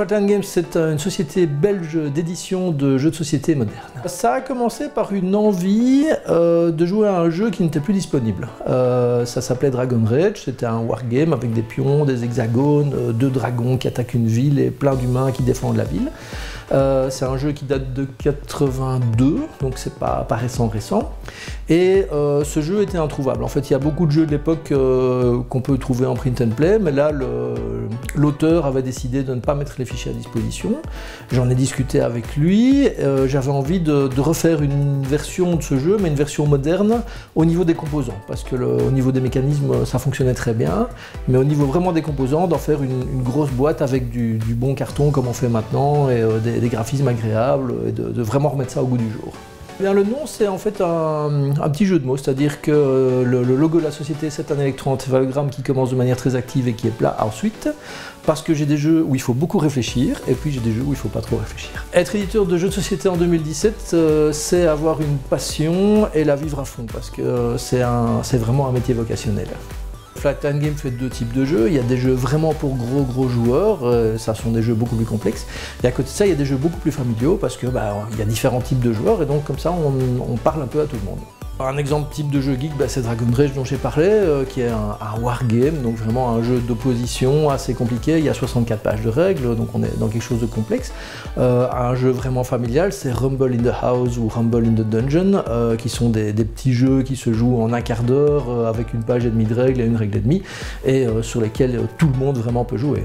Flatland Games, c'est une société belge d'édition de jeux de société modernes. Ça a commencé par une envie euh, de jouer à un jeu qui n'était plus disponible. Euh, ça s'appelait Dragon Rage, c'était un wargame avec des pions, des hexagones, euh, deux dragons qui attaquent une ville et plein d'humains qui défendent la ville. Euh, c'est un jeu qui date de 82, donc c'est pas, pas récent récent. Et euh, ce jeu était introuvable. En fait, il y a beaucoup de jeux de l'époque euh, qu'on peut trouver en print and play, mais là, l'auteur avait décidé de ne pas mettre les fichiers à disposition. J'en ai discuté avec lui. J'avais envie de, refaire une version de ce jeu, mais une version moderne au niveau des composants, parce que au niveau des mécanismes, ça fonctionnait très bien, mais au niveau vraiment des composants, d'en faire une, grosse boîte avec du, bon carton comme on fait maintenant et des graphismes agréables et de, vraiment remettre ça au goût du jour. Bien, le nom, c'est en fait un, petit jeu de mots, c'est-à-dire que le, logo de la société, c'est un électroencéphalogramme qui commence de manière très active et qui est plat ensuite, parce que j'ai des jeux où il faut beaucoup réfléchir, et puis j'ai des jeux où il ne faut pas trop réfléchir. Être éditeur de jeux de société en 2017, euh, c'est avoir une passion et la vivre à fond, parce que euh, c'est vraiment un métier vocationnel. Flatline Game fait deux types de jeux. Il y a des jeux vraiment pour gros gros joueurs, euh, ça sont des jeux beaucoup plus complexes. Et à côté de ça, il y a des jeux beaucoup plus familiaux parce que bah, il y a différents types de joueurs et donc comme ça on parle un peu à tout le monde. Un exemple type de jeu geek, bah, c'est Dragon Rage dont j'ai parlé, euh, qui est un, wargame, donc vraiment un jeu d'opposition assez compliqué. Il y a 64 pages de règles, donc on est dans quelque chose de complexe. Euh, un jeu vraiment familial, c'est Rumble in the House ou Rumble in the Dungeon, euh, qui sont des, petits jeux qui se jouent en un quart d'heure avec une page et demie de règles et une règle et demie, et sur lesquels tout le monde vraiment peut jouer.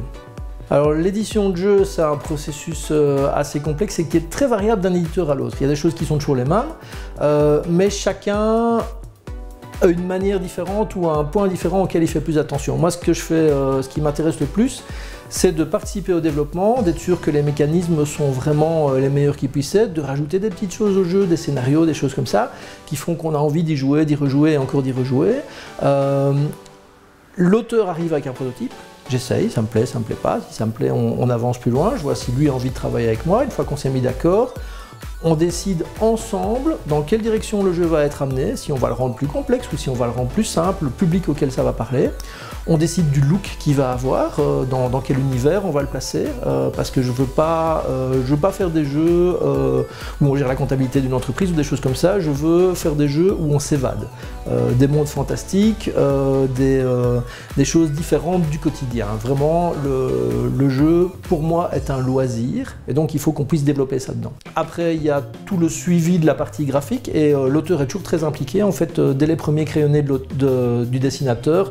Alors l'édition de jeu, c'est un processus euh, assez complexe et qui est très variable d'un éditeur à l'autre. Il y a des choses qui sont toujours les mêmes, euh, mais chacun a une manière différente ou un point différent auquel il fait plus attention. Moi, ce que je fais, euh, ce qui m'intéresse le plus, c'est de participer au développement, d'être sûr que les mécanismes sont vraiment les meilleurs qui puissent être, de rajouter des petites choses au jeu, des scénarios, des choses comme ça, qui font qu'on a envie d'y jouer, d'y rejouer et encore d'y rejouer. L'auteur arrive avec un prototype, J'essaye, ça me plaît, ça me plaît pas. Si ça me plaît, on, avance plus loin. Je vois si lui a envie de travailler avec moi. Une fois qu'on s'est mis d'accord, on décide ensemble dans quelle direction le jeu va être amené, si on va le rendre plus complexe ou si on va le rendre plus simple, le public auquel ça va parler. On décide du look qu'il va avoir, euh, dans, quel univers on va le placer, euh, parce que je veux pas, euh, je veux pas faire des jeux où on gère la comptabilité d'une entreprise ou des choses comme ça. Je veux faire des jeux où on s'évade, des mondes fantastiques, des, choses différentes du quotidien. Vraiment, le, jeu pour moi est un loisir, et donc il faut qu'on puisse développer ça dedans. Après, il y a tout le suivi de la partie graphique, et l'auteur est toujours très impliqué. En fait, dès les premiers crayonnés du dessinateur,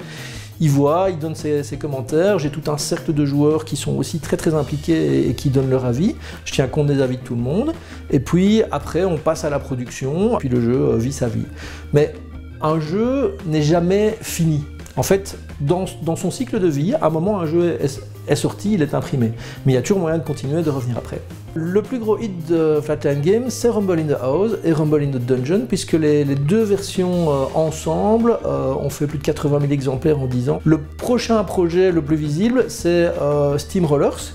il voit, il donne ses, commentaires. J'ai tout un cercle de joueurs qui sont aussi très très impliqués et, qui donnent leur avis. Je tiens compte des avis de tout le monde. Et puis après, on passe à la production, puis le jeu euh, vit sa vie. Mais un jeu n'est jamais fini. En fait, dans, son cycle de vie, à un moment, un jeu est, sorti, il est imprimé. Mais il y a toujours moyen de continuer, de revenir après. Le plus gros hit de Flatline Games, c'est Rumble in the House et Rumble in the Dungeon, puisque les, deux versions euh, ensemble euh, ont fait plus de 80 000 exemplaires en 10 ans. Le prochain projet le plus visible, c'est euh, Steam Rollers,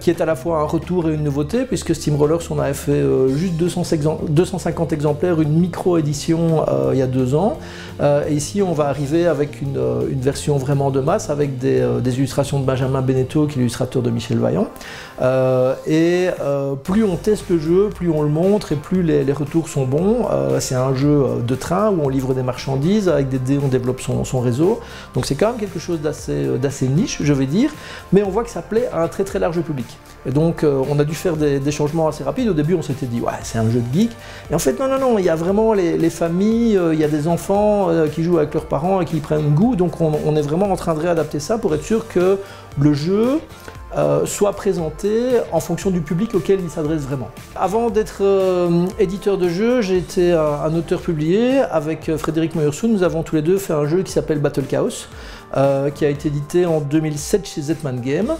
qui est à la fois un retour et une nouveauté, puisque Steam Rollers, on avait fait juste 250 exemplaires, une micro-édition il y a deux ans. et ici, on va arriver avec une, version vraiment de masse, avec des, des illustrations de Benjamin Beneteau, qui est l'illustrateur de Michel Vaillant. Et euh, plus on teste le jeu, plus on le montre et plus les, retours sont bons. Euh, c'est un jeu euh, de train où on livre des marchandises, avec des dés on développe son, réseau. Donc c'est quand même quelque chose d'assez niche, je vais dire, mais on voit que ça plaît à un très très large public. Et donc on a dû faire des, changements assez rapides. Au début on s'était dit ouais c'est un jeu de geek. Et en fait non non non, il y a vraiment les, familles, il y a des enfants qui jouent avec leurs parents et qui prennent goût. Donc on, on est vraiment en train de réadapter ça pour être sûr que le jeu euh, soit présenté en fonction du public auquel il s'adresse vraiment. Avant d'être euh, éditeur de jeu, j'ai été un, auteur publié. Avec euh, Frédéric Meyersohn, nous avons tous les deux fait un jeu qui s'appelle Battle Chaos, qui a été édité en 2007 chez Zetman Game.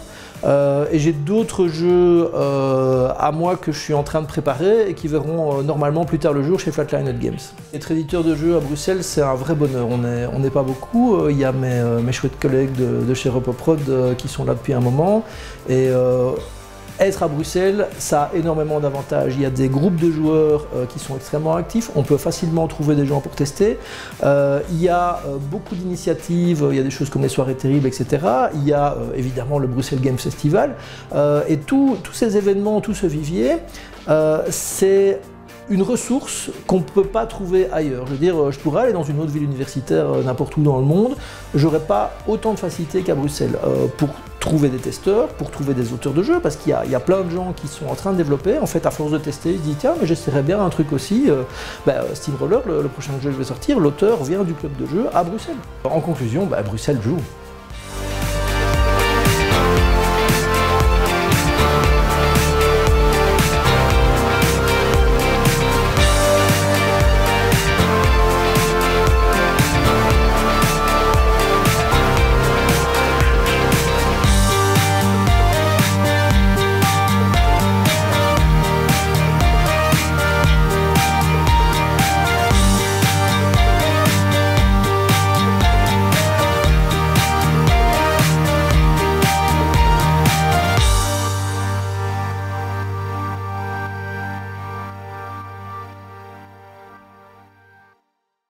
Euh, et j'ai d'autres jeux euh, à moi que je suis en train de préparer et qui verront euh, normalement plus tard le jour chez Flatline Games. Être éditeur de jeux à Bruxelles, c'est un vrai bonheur. On n'est pas beaucoup. Il y a mes, mes chouettes collègues de, de chez Repoprod qui sont là depuis un moment. Et être à Bruxelles, ça a énormément d'avantages. Il y a des groupes de joueurs euh, qui sont extrêmement actifs. On peut facilement trouver des gens pour tester. Euh, il y a euh, beaucoup d'initiatives. Il y a des choses comme les soirées terribles, etc. Il y a évidemment le Bruxelles Game Festival. et tous ces événements, tout ce vivier, c'est une ressource qu'on ne peut pas trouver ailleurs. Je veux dire, je pourrais aller dans une autre ville universitaire n'importe où dans le monde, j'aurais pas autant de facilité qu'à Bruxelles pour trouver des testeurs, pour trouver des auteurs de jeux, parce qu'il y, a plein de gens qui sont en train de développer. En fait, à force de tester, ils se disent tiens, mais j'essaierais bien un truc aussi. Euh, bah, Steamroller, le, prochain jeu que je vais sortir, l'auteur vient du club de jeu à Bruxelles. En conclusion, bah, Bruxelles joue.